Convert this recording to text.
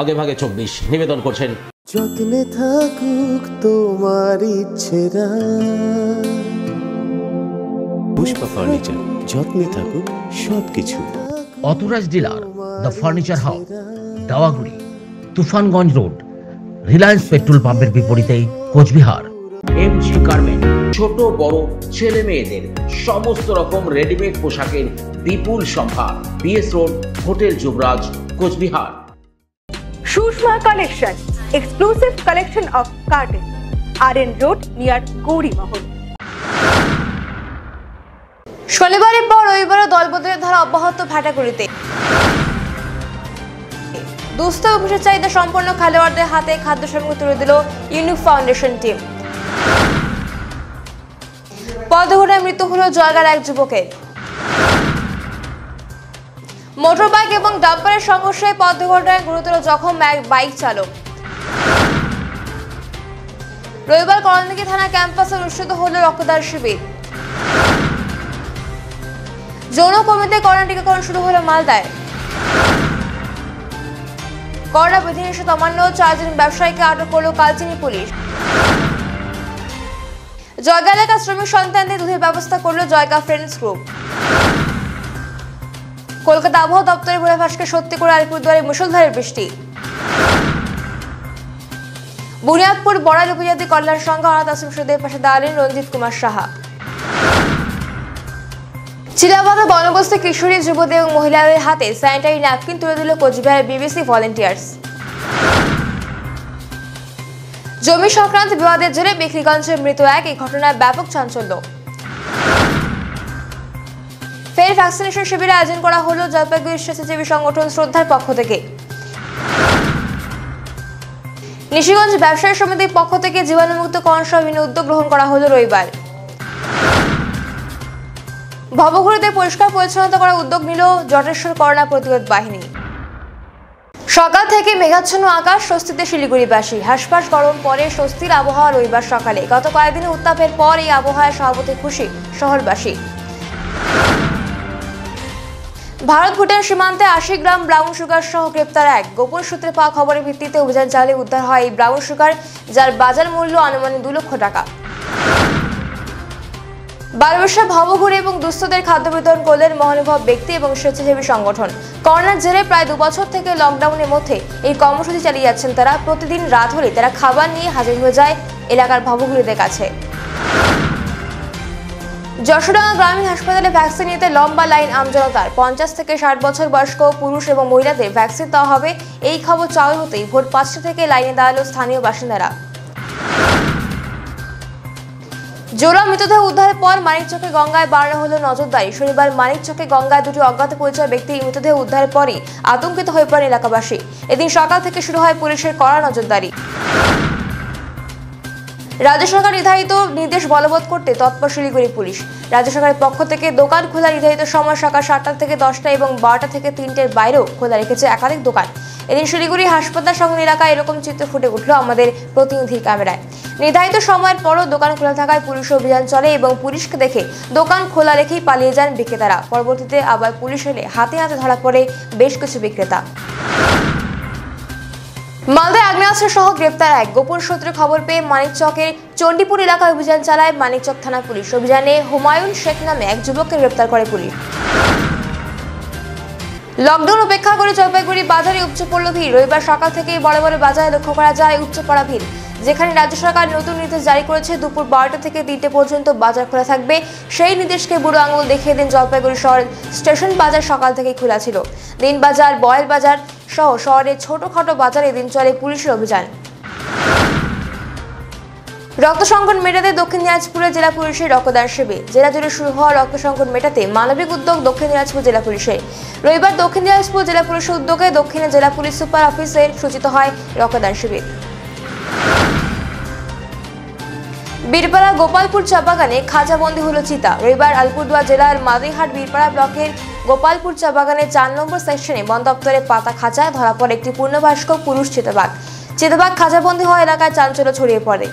আগে ভাগে চব্বিশ। নিবেদন করছেন যত্নে থাকুক তোমার ইচ্ছেরা। পুষ্পা ফার্নিচার যত্নে থাকুক সবকিছু। Authorised dealer the furniture house Dawaguri Tufanganj road Reliance petrol পাম্পের বিপরীতেই কোচবিহার। এমজি গার্মেন্ট ছোট বড় ছেলে মেয়েদের সমস্ত রকম রেডিমেড পোশাকের বিপুল সম্ভার BS road hotel Yuvraj Cooch Behar. Shushma Collection, exclusive collection of curtains, RN Road near Gauri Mahal. শনিবারের পর রবিবারও দলবদলের ধারা অব্যাহত ভাটাগুড়িতে দুস্থ অফিসের চাহিদা সম্পন্ন খেলোয়াড়দের হাতে খাদ্য সামগ্রী তুলে দিল ইউনিক ফাউন্ডেশন টিম পদঘটায় মৃত্যু হলো জয়গার এক যুবকের। মোটরবাইক এবং ডাম্পারের সংঘর্ষে পথ দুর্ঘটনায় গুরুতর জখম এক বাইক চালক। রবিবার করণদিঘি থানা ক্যাম্পাসে অনুষ্ঠিত হলো রক্তদান শিবির। যৌন কর্মীদের করোনা টিকাকরণ শুরু হলো মালদায়। করোনা বিধিনিষেধ অমান্য চারজন ব্যবসায়ীকে আটক করল কালচিনি পুলিশ। জয়গা এলাকার শ্রমিক সন্তানদের দুধের ব্যবস্থা করল জয়গা ফ্রেন্ডস গ্রুপ। কলকাতা আবহাওয়া দপ্তরের পূর্বাভাসকে সত্যি করে আলিপুরদুয়ারে মুষলধারের বৃষ্টি। বুনিয়াদপুর বড়াইল উপজাতি কল্যাণ সংঘ অনাথ আশ্রম শিশুদের পাশে দাঁড়ালেন রঞ্জিত কুমার সাহা। চিলাবাধা বনবস্ত কিশোরী যুবতী এবং মহিলাদের হাতে স্যানিটারি ন্যাপকিন তুলে দিল কোচবিহারের বিবিসি ভলেন্টিয়ার্স। জমি সংক্রান্ত বিবাদের জেরে বিক্রিগঞ্জে মৃত এক, এই ঘটনায় ব্যাপক চাঞ্চল্য। ফের ভ্যাকসিনেশন শিবিরের আয়োজন করা হলো জলপাইগুড়ি স্বেচ্ছাসেবী সংগঠন শ্রদ্ধার পক্ষ থেকে। নিশিগঞ্জ ব্যবসায়ী সমিতির পক্ষ থেকে জীবাণুমুক্ত করণ সহ বিভিন্ন উদ্যোগ গ্রহণ করা হলো রবিবার। ভবঘুরিতে পরিষ্কার পরিচ্ছন্নতা করার উদ্যোগ নিল জটেশ্বর করোনা প্রতিরোধ বাহিনী। সকাল থেকে মেঘাচ্ছন্ন আকাশ, স্বস্তিতে শিলিগুড়িবাসী। হাসপাস গরম পরে স্বস্তির আবহাওয়া রবিবার সকালে। গত কয়েকদিনের উত্তাপের পর এই আবহাওয়ায় স্বভাবতই খুশি শহরবাসী। ভারত ভুটান সীমান্তে আশি গ্রাম ব্রাউন সুগার সহ গ্রেপ্তার এক। গোপন সূত্রে পাওয়া খবরের ভিত্তিতে অভিযান চালিয়ে উদ্ধার হয় এই ব্রাউন সুগার, যার বাজার মূল্য আনুমানিক দু লক্ষ টাকা। বারোবর্ষা ভবঘুরে এবং দুস্থদের খাদ্য বিতরণ করলেন মহানুভব ব্যক্তি এবং স্বেচ্ছাসেবী সংগঠন। করোনার জেরে প্রায় দু বছর থেকে লকডাউনের মধ্যে এই কর্মসূচি চালিয়ে যাচ্ছেন তারা। প্রতিদিন রাত হলে তারা খাবার নিয়ে হাজির হয়ে যায় এলাকার ভবঘুরিদের কাছে। যশোডাঙ্গা গ্রামীণ হাসপাতালে ভ্যাকসিন নিতে লম্বা লাইন আমজনতার। পঞ্চাশ থেকে ষাট বছর বয়স্ক পুরুষ এবং মহিলাদের ভ্যাকসিন দেওয়া হবে। এই খবর চালু হতেই ভোর পাঁচটা থেকে লাইনে দাঁড়াল স্থানীয় বাসিন্দারা। জোড়া মৃতদেহ উদ্ধারের পর মানিকচকে গঙ্গায় বাড়ানো হলো নজরদারি। শনিবার মানিক মানিকচকে গঙ্গায় দুটি অজ্ঞাত পরিচয় ব্যক্তির মৃতদেহ উদ্ধারের পরই আতঙ্কিত হয়ে পড়েন এলাকাবাসী। এদিন সকাল থেকে শুরু হয় পুলিশের কড়া নজরদারি। রাজ্য সরকার নির্ধারিত নির্দেশ বলবৎ করতে তৎপর শিলিগুড়ি পুলিশ। রাজ্য সরকারের পক্ষ থেকে দোকান খোলা নির্ধারিত সময় সকাল সাতটা থেকে দশটা এবং বারোটা থেকে তিনটের বাইরেও খোলা রেখেছে একাধিক দোকান। এদিন শিলিগুড়ি হাসপাতাল সংলগ্ন এলাকায় এরকম চিত্র ফুটে উঠল আমাদের প্রতিনিধির ক্যামেরায়। নির্ধারিত সময়ের পরও দোকান খোলা থাকায় পুলিশ অভিযান চলে এবং পুলিশকে দেখে দোকান খোলা রেখেই পালিয়ে যান বিক্রেতারা। পরবর্তীতে আবার পুলিশ এলে হাতে হাতে ধরা পড়ে বেশ কিছু বিক্রেতা। মালদায় আগ্নেয়াস্ত্র সহ গ্রেপ্তার এক। গোপন সূত্রে খবর পেয়ে মানিকচকের চণ্ডীপুর এলাকায় অভিযান চালায় মানিকচক থানা পুলিশ। অভিযানে হুমায়ুন শেখ নামে এক যুবককে গ্রেপ্তার করে পুলিশ। লকডাউন উপেক্ষা করে জলপাইগুড়ি বাজারে উপচে পড়ল ভিড়। রবিবার সকাল থেকেই বড় বড় বাজারে লক্ষ্য করা যায় উপচে পড়া ভিড়। যেখানে রাজ্য সরকার নতুন নির্দেশ জারি করেছে, দুপুর বারোটা থেকে তিনটে পর্যন্ত বাজার খোলা থাকবে। সেই নির্দেশকে বুড়ো আঙুল দেখিয়ে দিন জলপাইগুড়ি শহরের স্টেশন বাজার সকাল থেকেই খোলা ছিল। দিন বাজার, বয়েল বাজার সহ শহরের ছোটখাটো বাজারে দিন চলে পুলিশের অভিযান। রক্ত সংকট মেটাতে দক্ষিণ দিনাজপুরে জেলা পুলিশের রক্তদান শিবির। জেলা জুড়ে শুরু হওয়া রক্ত সংকট মেটাতে মানবিক উদ্যোগ দক্ষিণ দিনাজপুর জেলা পুলিশের। রবিবার দক্ষিণ দিনাজপুর জেলা পুলিশের উদ্যোগে দক্ষিণে জেলা পুলিশ সুপার অফিসে সূচিত হয় রক্তদান শিবির। বীরপাড়া গোপালপুর চা বাগানে খাঁচা বন্দি হল চিতা। রবিবার আলিপুরদুয়ার জেলার মাদিহাট বীরপাড়া ব্লকের গোপালপুর চা বাগানের চার নম্বর সেকশনে বন দপ্তরের পাতা খাঁচায় ধরা পড়ে একটি পূর্ণবয়স্ক পুরুষ চিতাবাঘ। চিতাবাঘ খাঁচাবন্দি হওয়া এলাকায় চাঞ্চল্য ছড়িয়ে পড়ে।